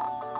Bye.